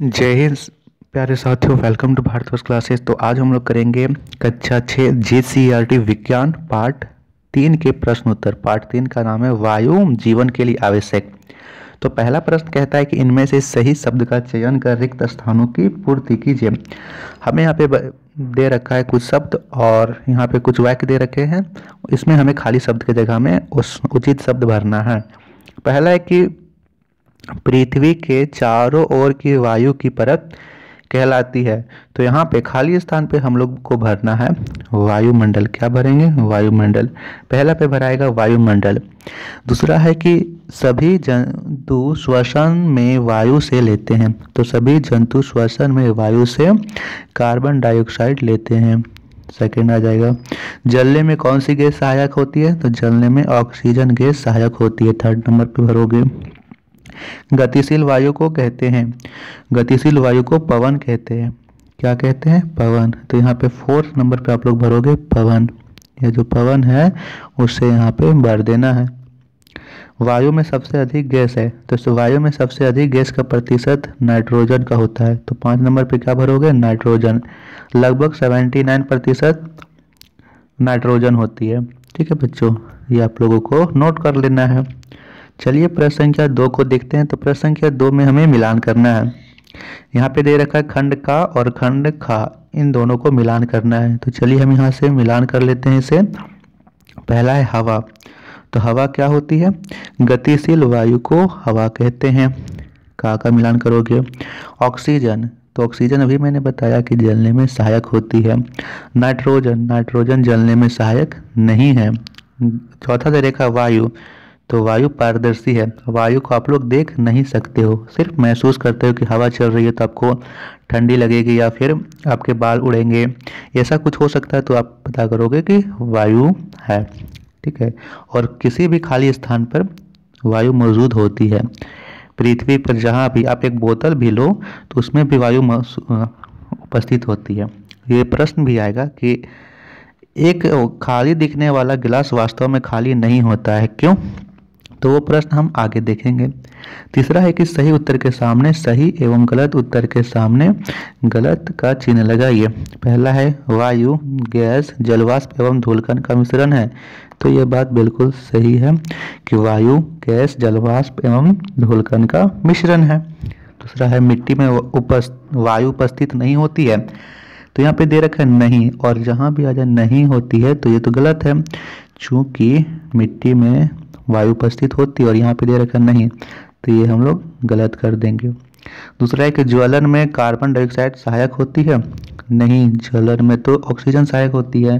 जय हिंद, प्यारे साथियों वेलकम टू भारत वर्ष क्लासेस तो आज हम लोग करेंगे कक्षा छः जे टी विज्ञान, पार्ट तीन के प्रश्न उत्तर पार्ट तीन का नाम है वायु जीवन के लिए आवश्यक। तो पहला प्रश्न कहता है कि इनमें से सही शब्द का चयन कर रिक्त स्थानों की पूर्ति कीजिए। हमें यहाँ पे दे रखा है कुछ शब्द और यहाँ पे कुछ वाक्य दे रखे हैं। इसमें हमें खाली शब्द की जगह में उस उचित शब्द भरना है। पहला है कि पृथ्वी के चारों ओर की वायु की परत कहलाती है। तो यहाँ पे खाली स्थान पे हम लोग को भरना है। वायुमंडल क्या भरेंगे? वायुमंडल। पहला पे भराएगा वायुमंडल। दूसरा है कि सभी जंतु श्वसन में वायु से लेते हैं। तो सभी जंतु श्वसन में वायु से कार्बन डाइऑक्साइड लेते हैं। सेकेंड आ जाएगा। जलने में कौन सी गैस सहायक होती है? तो जलने में ऑक्सीजन गैस सहायक होती है। थर्ड नंबर पे भरोगे। गतिशील वायु को कहते हैं। गतिशील वायु को पवन कहते हैं। क्या कहते हैं? पवन। तो यहाँ पे फोर्थ नंबर पे आप लोग भरोगे पवन। ये जो पवन है, उसे यहाँ पे भर देना है। वायु में सबसे अधिक गैस है। तो वायु में सबसे अधिक गैस का प्रतिशत नाइट्रोजन का होता है। तो पाँच नंबर पे क्या भरोगे? नाइट्रोजन। लगभग सेवेंटी नाइन प्रतिशत नाइट्रोजन होती है। ठीक है बच्चों, ये आप लोगों को नोट कर लेना है। चलिए प्रश्न संख्या दो को देखते हैं तो प्रश्न संख्या दो में हमें मिलान करना है। यहाँ पे दे रखा है खंड का और खंड खा, इन दोनों को मिलान करना है। तो चलिए हम यहाँ से मिलान कर लेते हैं इसे। पहला है हवा। तो हवा क्या होती है? गतिशील वायु को हवा कहते हैं। का का मिलान करोगे? ऑक्सीजन। तो ऑक्सीजन अभी मैंने बताया कि जलने में सहायक होती है। नाइट्रोजन। नाइट्रोजन जलने में सहायक नहीं है। चौथा दे रेखा वायु। तो वायु पारदर्शी है। वायु को आप लोग देख नहीं सकते हो। सिर्फ़ महसूस करते हो कि हवा चल रही है तो आपको ठंडी लगेगी या फिर आपके बाल उड़ेंगे। ऐसा कुछ हो सकता है तो आप पता करोगे कि वायु है। ठीक है? और किसी भी खाली स्थान पर वायु मौजूद होती है। पृथ्वी पर जहाँ भी आप एक बोतल भी लो तो उसमें भी वायु उपस्थित होती है। ये प्रश्न भी आएगा कि एक खाली दिखने वाला गिलास वास्तव में खाली नहीं होता है। क्यों? तो वो प्रश्न हम आगे देखेंगे। तीसरा है कि सही उत्तर के सामने, सही एवं गलत उत्तर के सामने गलत का चिन्ह लगाइए। पहला है, वायु, गैस, जलवाष्प एवं धूलकन का मिश्रण है। तो ये बात बिल्कुल सही है कि वायु, गैस, जलवाष्प एवं धूलकन का मिश्रण है। दूसरा है, मिट्टी में उपस्थ वायु उपस्थित नहीं होती है। तो यहाँ पे दे रखा है नहीं, और जहाँ भी आ जाए नहीं होती है तो ये तो गलत है। चूँकि मिट्टी में वायु उपस्थित होती और यहाँ पे दे रखा नहीं तो ये हम लोग गलत कर देंगे। दूसरा है कि ज्वलन में कार्बन डाइऑक्साइड सहायक होती है। नहीं, ज्वलन में तो ऑक्सीजन सहायक होती है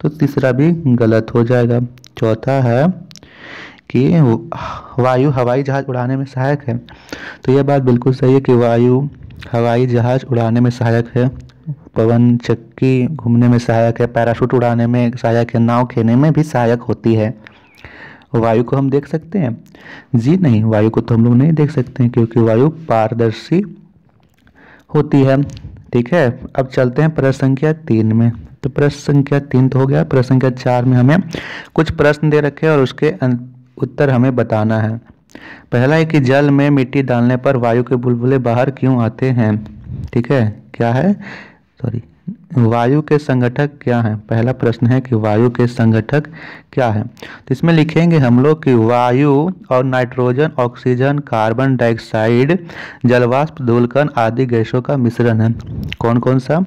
तो तीसरा भी गलत हो जाएगा। चौथा है कि वायु हवाई जहाज़ उड़ाने में सहायक है। तो यह बात बिल्कुल सही है कि वायु हवाई जहाज़ उड़ाने में सहायक है। पवन चक्की घूमने में सहायक है, पैराशूट उड़ाने में सहायक है, नाव खेने में भी सहायक होती है। वायु को हम देख सकते हैं। जी नहीं, वायु को तो हम लोग नहीं देख सकते हैं, क्योंकि वायु पारदर्शी होती है। ठीक है, अब चलते हैं प्रश्न संख्या तीन में। तो प्रश्न संख्या तीन तो हो गया, प्रश्न संख्या चार में हमें कुछ प्रश्न दे रखे हैं और उसके उत्तर हमें बताना है। पहला है कि जल में मिट्टी डालने पर वायु के बुलबुले बाहर क्यों आते हैं? ठीक है, क्या है? सॉरी। वायु के संगठक क्या हैं? पहला प्रश्न है कि वायु के संगठक क्या है? तो इसमें लिखेंगे हम लोग कि वायु और नाइट्रोजन, ऑक्सीजन, कार्बन डाइऑक्साइड, जलवाष्प धूलकन आदि गैसों का मिश्रण है। कौन कौन सा?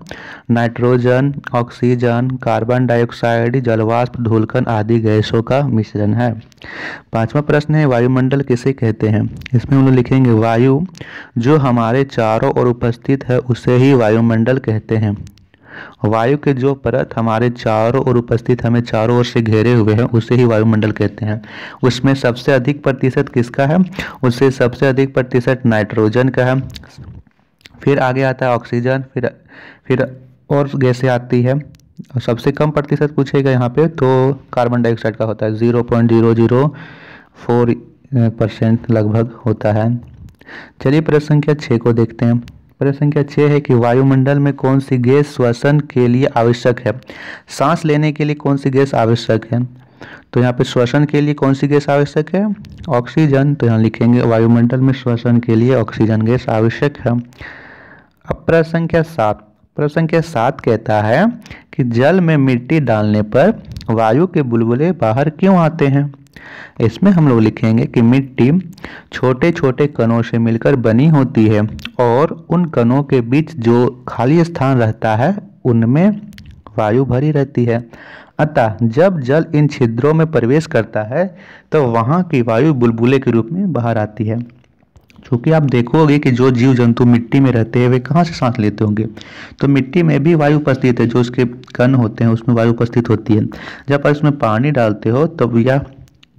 नाइट्रोजन, ऑक्सीजन, कार्बन डाइऑक्साइड, जलवाष्प धूलकन आदि गैसों का मिश्रण है। पांचवा प्रश्न है, वायुमंडल किसे कहते हैं? इसमें हम लोग लिखेंगे, वायु जो हमारे चारों ओर उपस्थित है, उसे ही वायुमंडल कहते हैं। वायु के जो परत हमारे चारों ओर उपस्थित, हमें चारों ओर से घेरे हुए हैं, उसे ही वायुमंडल कहते हैं। उसमें सबसे अधिक प्रतिशत किसका है? उससे सबसे अधिक प्रतिशत नाइट्रोजन का है। फिर आगे आता है ऑक्सीजन, फिर फिर और गैसें आती है। सबसे कम प्रतिशत पूछेगा यहाँ पे तो कार्बन डाइऑक्साइड का होता है zero point zero zero four percent लगभग होता है चलिए प्रश्न संख्या छः को देखते हैं। प्रश्न संख्या छः है कि वायुमंडल में कौन सी गैस श्वसन के लिए आवश्यक है? सांस लेने के लिए कौन सी गैस आवश्यक है? तो यहाँ पे श्वसन के लिए कौन सी गैस आवश्यक है? ऑक्सीजन। तो यहाँ लिखेंगे वायुमंडल में श्वसन के लिए ऑक्सीजन गैस आवश्यक है। अब प्रश्न संख्या सात। प्रश्न संख्या सात कहता है कि जल में मिट्टी डालने पर वायु के बुलबुले बाहर क्यों आते हैं? इसमें हम लोग लिखेंगे कि मिट्टी छोटे छोटे कणों से मिलकर बनी होती है और उन कणों के बीच जो खाली स्थान रहता है, उनमें वायु भरी रहती है। अतः जब जल इन छिद्रों में प्रवेश करता है तो वहाँ की वायु बुलबुले के रूप में बाहर आती है। क्योंकि आप देखोगे कि जो जीव जंतु मिट्टी में रहते हैं, वे कहाँ से सांस लेते होंगे? तो मिट्टी में भी वायु उपस्थित है, जो उसके कण होते हैं, उसमें वायु उपस्थित होती है। जब आप इसमें पानी डालते हो, तब तो यह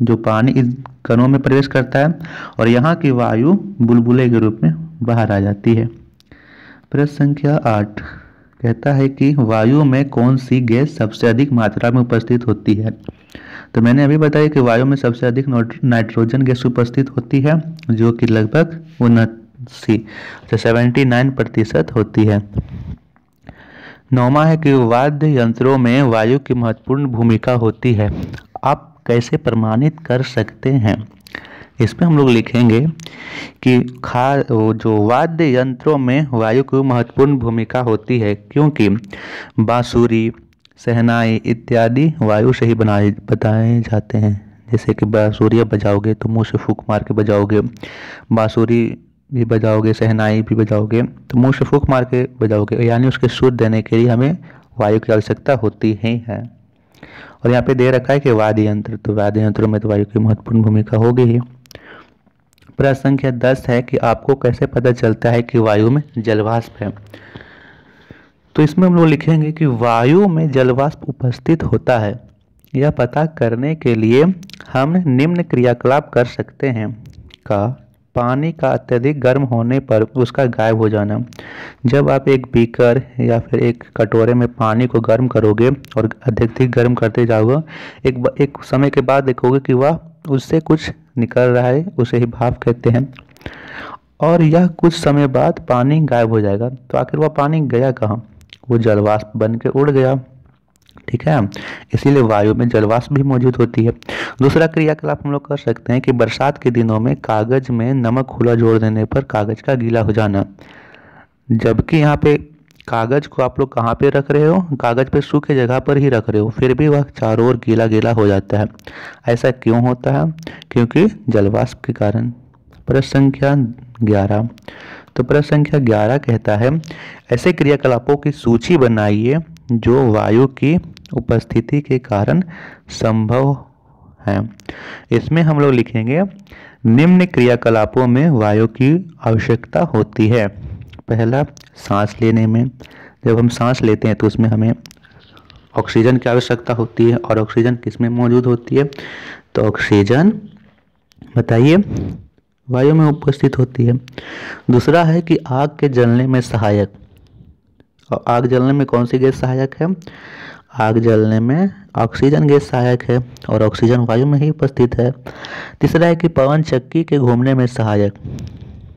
जो पानी इस कणों में प्रवेश करता है और यहाँ की वायु बुलबुले के रूप में बाहर आ जाती है। प्रश्न संख्या आठ कहता है कि वायु में कौन सी गैस सबसे अधिक मात्रा में उपस्थित होती है? तो मैंने अभी बताया कि वायु में सबसे अधिक नाइट्रोजन गैस उपस्थित होती है, जो कि लगभग उन्सी अच्छा सेवेंटी नाइन प्रतिशत होती है। नौमा है कि वाद्य यंत्रों में वायु की महत्वपूर्ण भूमिका होती है। आप कैसे प्रमाणित कर सकते हैं? इस इसमें हम लोग लिखेंगे कि खा जो वाद्य यंत्रों में वायु की महत्वपूर्ण भूमिका होती है, क्योंकि बांसुरी सहनाई इत्यादि वायु से ही बनाए, बताए जाते हैं। जैसे कि बांसुरिया बजाओगे तो मुँह से फूक मार के बजाओगे, बांसुरी भी बजाओगे सहनाई भी बजाओगे तो मुँह से फूक मार के बजाओगे, यानी उसके सुर देने के लिए हमें वायु की आवश्यकता होती ही है। और यहाँ पे दे रखा है कि वाद्य यंत्र तो वाद्य यंत्रों में तो वायु की महत्वपूर्ण भूमिका होगी ही। प्रश्न संख्या दस है कि आपको कैसे पता चलता है कि वायु में जलवाष्प है। तो इसमें हम लोग लिखेंगे कि वायु में जलवाष्प उपस्थित होता है। यह पता करने के लिए हम निम्न क्रियाकलाप कर सकते हैं। का पानी का अत्यधिक गर्म होने पर उसका गायब हो जाना। जब आप एक बीकर या फिर एक कटोरे में पानी को गर्म करोगे और अत्यधिक गर्म करते जाओगे, एक एक समय के बाद देखोगे कि वह उससे कुछ निकल रहा है, उसे ही भाप कहते हैं। और यह कुछ समय बाद पानी गायब हो जाएगा। तो आखिर वह पानी गया कहाँ? वो जलवाष्प बन के उड़ गया। ठीक है? इसीलिए वायु में जलवाष्प भी मौजूद होती है। दूसरा क्रियाकलाप हम लोग कर सकते हैं कि बरसात के दिनों में कागज़ में नमक खुला जोड़ देने पर कागज़ का गीला हो जाना। जबकि यहाँ पे कागज़ को आप लोग कहाँ पे रख रहे हो? कागज़ पे सूखे जगह पर ही रख रहे हो। फिर भी वह चारों ओर गीला गीला हो जाता है। ऐसा क्यों होता है? क्योंकि जलवाष्प के कारण। प्रश्न संख्या ग्यारह। तो प्रश्न संख्या ग्यारह कहता है, ऐसे क्रियाकलापों की सूची बनाइए जो वायु की उपस्थिति के कारण संभव है। इसमें हम लोग लिखेंगे, निम्न क्रियाकलापों में वायु की आवश्यकता होती है। पहला, सांस लेने में। जब हम सांस लेते हैं तो उसमें हमें ऑक्सीजन की आवश्यकता होती है और ऑक्सीजन किसमें मौजूद होती है? तो ऑक्सीजन, बताइए, वायु में उपस्थित होती है। दूसरा है कि आग के जलने में सहायक। और आग जलने में कौन सी गैस सहायक है? आग जलने में ऑक्सीजन गैस सहायक है और ऑक्सीजन वायु में ही उपस्थित है। तीसरा है कि पवन चक्की के घूमने में सहायक।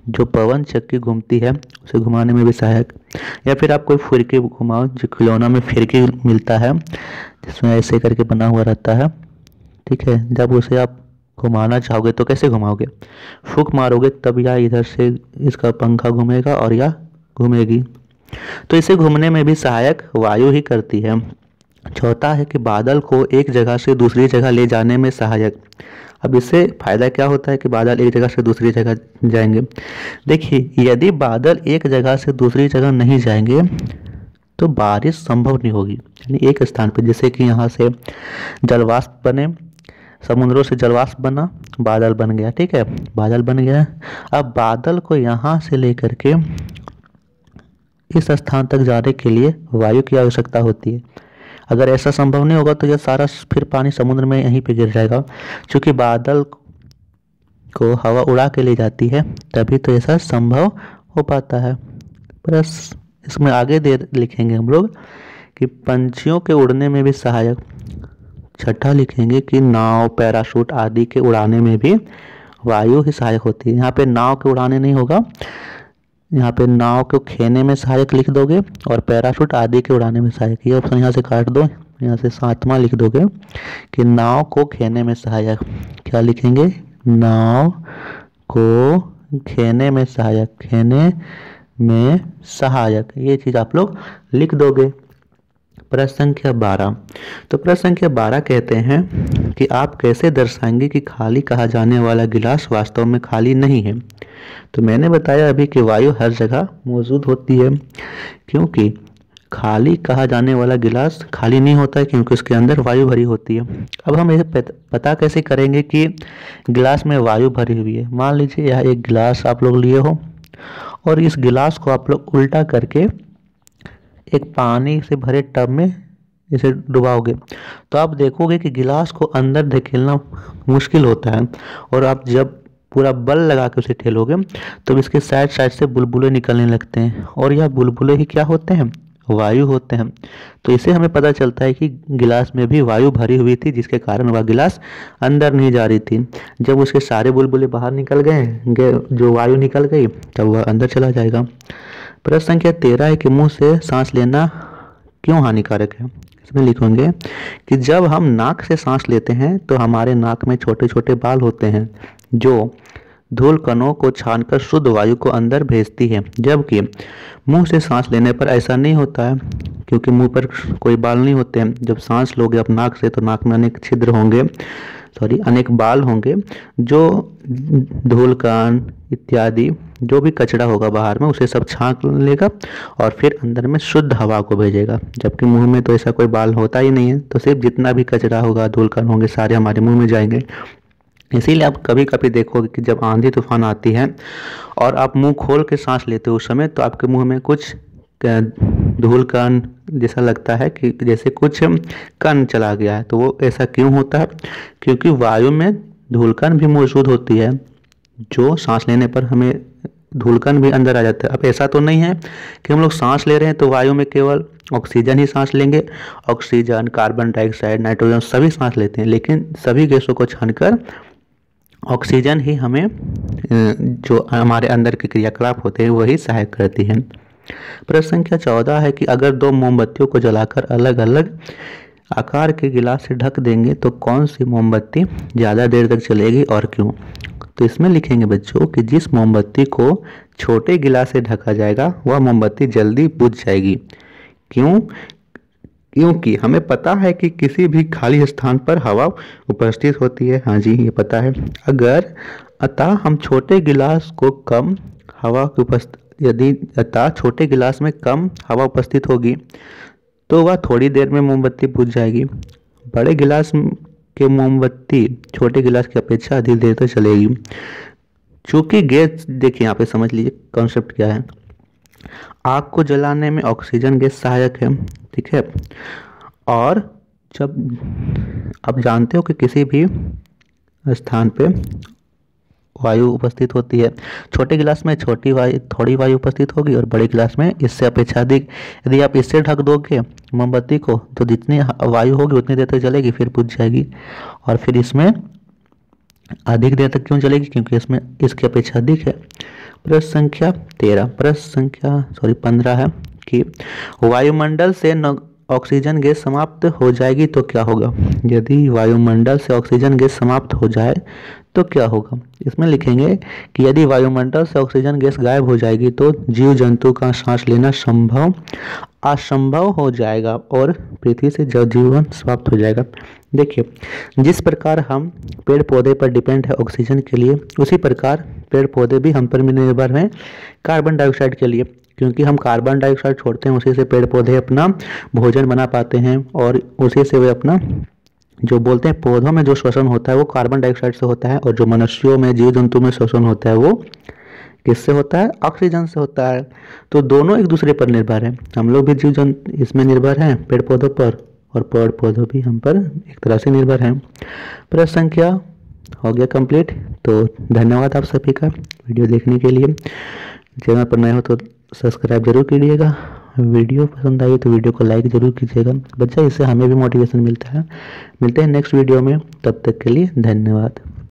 जो पवन चक्की घूमती है, उसे घुमाने में भी सहायक। या फिर आप कोई फिरकी घुमाओ, जो खिलौना में फिरकी मिलता है, जिसमें ऐसे करके बना हुआ रहता है। ठीक है, जब उसे आप घुमाना चाहोगे तो कैसे घुमाओगे? फूक मारोगे तब या इधर से इसका पंखा घूमेगा और या घूमेगी। तो इसे घूमने में भी सहायक वायु ही करती है। चौथा है कि बादल को एक जगह से दूसरी जगह ले जाने में सहायक। अब इससे फ़ायदा क्या होता है कि बादल एक जगह से दूसरी जगह जाएँगे? देखिए, यदि बादल एक जगह से दूसरी जगह नहीं जाएँगे तो बारिश संभव नहीं होगी। यानी एक स्थान पर जैसे कि यहाँ से जलवाष्प बने, समुद्रों से जलवाष्प बना, बादल बन गया, ठीक है? बादल बन गया। अब बादल को यहाँ से लेकर के इस स्थान तक जाने के लिए वायु की आवश्यकता होती है। अगर ऐसा संभव नहीं होगा तो यह सारा फिर पानी समुद्र में यहीं पे गिर जाएगा। क्योंकि बादल को हवा उड़ा के ले जाती है, तभी तो ऐसा संभव हो पाता है। बस इसमें आगे दे लिखेंगे हम लोग कि पंछियों के उड़ने में भी सहायक। छठा लिखेंगे कि नाव, पैराशूट आदि के उड़ाने में भी वायु ही सहायक होती है। यहाँ पे नाव के उड़ाने नहीं होगा यहाँ पे नाव को खेने में सहायक लिख दोगे और पैराशूट आदि के उड़ाने में सहायक। ये ऑप्शन यहाँ से काट दो, यहाँ से सातवां लिख दोगे कि नाव को खेने में सहायक। क्या लिखेंगे? नाव को खेने में सहायक, खेने में सहायक। ये चीज़ आप लोग लिख दोगे। प्रश्न संख्या बारह। तो प्रश्न संख्या बारह कहते हैं कि आप कैसे दर्शाएँगे कि खाली कहा जाने वाला गिलास वास्तव में खाली नहीं है? तो मैंने बताया अभी कि वायु हर जगह मौजूद होती है, क्योंकि खाली कहा जाने वाला गिलास खाली नहीं होता है क्योंकि उसके अंदर वायु भरी होती है। अब हम इसे पता कैसे करेंगे कि गिलास में वायु भरी हुई है? मान लीजिए यह एक गिलास आप लोग लिए हो और इस गिलास को आप लोग उल्टा करके एक पानी से भरे टब में इसे डुबाओगे। तो आप देखोगे कि गिलास को अंदर धकेलना मुश्किल होता है और आप जब पूरा बल लगा के उसे ठेलोगे तो इसके साइड साइड से बुलबुले निकलने लगते हैं और यह बुलबुले ही क्या होते हैं? वायु होते हैं। तो इसे हमें पता चलता है कि गिलास में भी वायु भरी हुई थी, जिसके कारण वह गिलास अंदर नहीं जा रही थी। जब उसके सारे बुलबुले बाहर निकल गए, जो वायु निकल गई, तब वह अंदर चला जाएगा। प्रश्न संख्या तेरह है कि मुँह से सांस लेना क्यों हानिकारक है? इसमें लिखोगे कि जब हम नाक से सांस लेते हैं तो हमारे नाक में छोटे छोटे बाल होते हैं, जो धूल कणों को छानकर शुद्ध वायु को अंदर भेजती है। जबकि मुँह से सांस लेने पर ऐसा नहीं होता है, क्योंकि मुँह पर कोई बाल नहीं होते हैं। जब सांस लोगे आप नाक से तो नाक में अनेक छिद्र होंगे। सॉरी, अनेक बाल होंगे जो धूल कण इत्यादि, जो भी कचरा होगा बाहर में, उसे सब छांक लेगा और फिर अंदर में शुद्ध हवा को भेजेगा। जबकि मुँह में तो ऐसा कोई बाल होता ही नहीं है तो सिर्फ़ जितना भी कचरा होगा, धूल कण होंगे, सारे हमारे मुँह में जाएँगे। इसीलिए आप कभी कभी देखोगे कि जब आंधी तूफ़ान आती है और आप मुँह खोल के सांस लेते हो उस समय तो आपके मुँह में कुछ धूल कण जैसा लगता है कि जैसे कुछ कण चला गया है। तो वो ऐसा क्यों होता है? क्योंकि वायु में धूलकण भी मौजूद होती है। जो सांस लेने पर हमें धूलकण भी अंदर आ जाता है। अब ऐसा तो नहीं है कि हम लोग सांस ले रहे हैं तो वायु में केवल ऑक्सीजन ही सांस लेंगे। ऑक्सीजन, कार्बन डाइऑक्साइड, नाइट्रोजन सभी सांस लेते हैं। लेकिन सभी गैसों को छानकर ऑक्सीजन ही हमें जो हमारे अंदर के क्रियाकलाप होते हैं, वही सहायक करती है। प्रश्न संख्या चौदह है कि अगर दो मोमबत्तियों को जलाकर अलग अलग आकार के गिलास से ढक देंगे तो कौन सी मोमबत्ती ज़्यादा देर तक चलेगी और क्यों? तो इसमें लिखेंगे बच्चों कि जिस मोमबत्ती को छोटे गिलास से ढका जाएगा, वह मोमबत्ती जल्दी बुझ जाएगी। क्यों? क्योंकि हमें पता है कि किसी भी खाली स्थान पर हवा उपस्थित होती है। हाँ जी, ये पता है। अगर अतः हम छोटे गिलास को कम हवा की उपस्थित यदि अतः छोटे गिलास में कम हवा उपस्थित होगी तो वह थोड़ी देर में मोमबत्ती बुझ जाएगी। बड़े गिलास के मोमबत्ती छोटे गिलास की अपेक्षा अधिक देर तक चलेगी। चूँकि गैस, देखिए यहाँ पे समझ लीजिए कॉन्सेप्ट क्या है। आग को जलाने में ऑक्सीजन गैस सहायक है, ठीक है? और जब, आप जानते हो कि किसी भी स्थान पे वायु उपस्थित होती है। छोटे गिलास में छोटी वायु, थोड़ी वायु उपस्थित होगी और बड़े गिलास में इससे अपेक्षा अधिक यदि आप इससे ढक दोगे मोमबत्ती को तो जितनी वायु होगी उतनी देर तक जलेगी, फिर बुझ जाएगी। और फिर इसमें अधिक देर तक क्यों चलेगी क्योंकि इसमें, इसकी अपेक्षा अधिक है। प्रश्न संख्या तेरह, प्रश्न संख्या सॉरी पंद्रह है कि वायुमंडल से ऑक्सीजन गैस समाप्त हो जाएगी तो क्या होगा? यदि वायुमंडल से ऑक्सीजन गैस समाप्त हो जाए तो क्या होगा? इसमें लिखेंगे कि यदि वायुमंडल से ऑक्सीजन गैस गायब हो जाएगी तो जीव जंतु का सांस लेना संभव, असंभव हो जाएगा और पृथ्वी से जीवन समाप्त हो जाएगा। देखिए, जिस प्रकार हम पेड़ पौधे पर डिपेंड है ऑक्सीजन के लिए, उसी प्रकार पेड़ पौधे भी हम पर निर्भर हैं कार्बन डाइऑक्साइड के लिए, क्योंकि हम कार्बन डाइऑक्साइड छोड़ते हैं, उसी से पेड़ पौधे अपना भोजन बना पाते हैं और उसी से वे अपना जो बोलते हैं पौधों में जो श्वसन होता है वो कार्बन डाइऑक्साइड से होता है और जो मनुष्यों में जीव जंतु में श्वसन होता है वो किससे होता है? ऑक्सीजन से होता है। तो दोनों एक दूसरे पर निर्भर हैं। हम लोग भी जीव जंतु इसमें निर्भर हैं, पेड़ पौधों पर और पेड़ पौधों भी हम पर एक तरह से निर्भर हैं। प्रश्न संख्या हो गया कंप्लीट तो धन्यवाद आप सभी का वीडियो देखने के लिए। चैनल पर नए हो तो सब्सक्राइब ज़रूर कीजिएगा। वीडियो पसंद आई तो वीडियो को लाइक ज़रूर कीजिएगा। बच्चा, इससे हमें भी मोटिवेशन मिलता है। मिलते हैं नेक्स्ट वीडियो में। तब तक के लिए धन्यवाद।